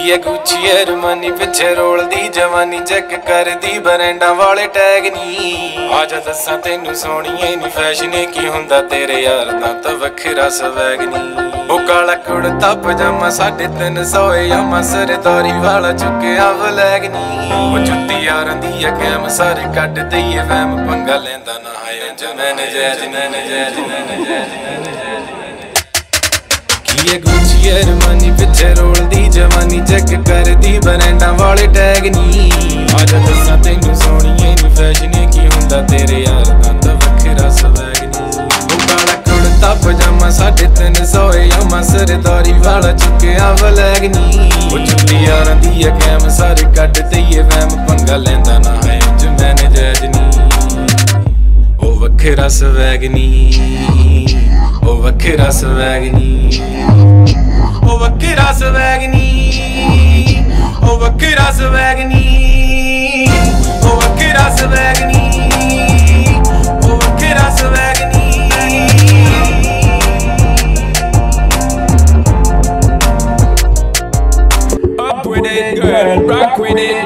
ਕੀ ਹੈ ਗੁੱਚੀ ਅਰਮਾਨੀ ਪਿੱਛੇ ਰੋਲਦੀ, ਜਵਾਨੀ ਚੈੱਕ ਕਰਦੀ, ਬਰੈਂਡਾਂ ਵਾਲੇ ਟੈਗ ਨਹੀਂ ਆ ਜਾ ਦੱਸਾਂ ਤੈਨੂੰ ਸੋਹਣੀਏ, ਨੀ ਫੈਸ਼ਨ ਕੀ ਹੁੰਦਾ ਤੇਰੇ ਯਾਰ ਦਾ ਤਾਂ ਵੱਖਰਾ ਸਵੈਗ ਨਹੀਂ ਉਹ ਕਾਲਾ ਕੁੜਤਾ, ਪਜਾਮਾ 350 ਯਾਮਾ ਸਰਦਾਰੀ ਵਾਲਾ ਚੁੱਕਿਆ ਵਲੈਗ ਨਹੀਂ ਉਹ ਚੁੱਟੀ ਯਾਰਾਂ ਦੀ ਆ, ਕੈਮ ਸਾਰੇ ਕੱਢ ਦਈਏ, ਵਹਿਮ ਪੰਗਾ ਲੈਂਦਾ ਨਾ ਹੈ ਜਮੈਨ ਜੈਜ ਨੈਨ ਜੈਜ ਨੈਨ ਜੈਜ ਨੈਨ ਜੈਜ ਕੀ ਹੈ ਗੁੱਚੀ ਅਰਮਾਨੀ ਪਿੱਛੇ ਰੋਲਦੀ ਚੈੱਕ ਕਰਦੀ ਬਰੈਂਡਾਂ ਵਾਲੇ ਟੈਗ ਨਹੀਂ। ਆ ਦੱਸਾਂ ਤੈਨੂੰ ਸੋਹਣੀਏ ਨੀ ਫੈਸ਼ਨ ਕੀ ਹੁੰਦਾ, ਤੇਰੇ ਯਾਰ ਦਾ ਤਾਂ ਵੱਖਰਾ ਸਵੈਗ ਨਹੀਂ। ਉਹ ਕੁੜਤਾ, ਪਜਾਮਾ 350 ਯਾਮਾ ਸਰਦਾਰੀ ਵਾਲਾ ਚੁੱਕਿਆ ਵਲੈਗ ਨਹੀਂ। ਉਹ ਚੁੱਟੀ ਯਾਰਾਂ ਦੀ ਆ, ਕੈਮ ਸਾਰੇ ਕੱਢ ਦਈਏ, ਵਹਿਮ ਪੰਗਾ ਲੈਂਦਾ ਨਾ ਹੈ ਜਮੈਨ ਜੈਜ ਨਹੀਂ। ਉਹ ਵੱਖਰਾ ਸਵੈਗ ਨਹੀਂ। ਉਹ ਵੱਖਰਾ ਸਵੈਗ ਨਹੀਂ। ਉਹ ਵੱਖਰਾ ਸਵੈਗ ਨਹੀਂ। agony. Oh, agony. Oh, agony. Up with it, girl, rock with it.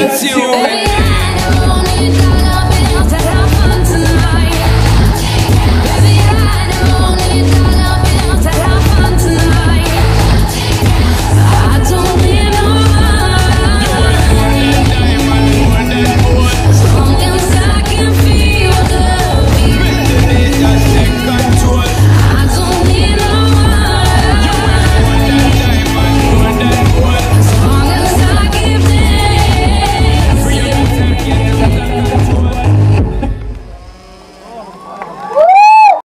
Grazie.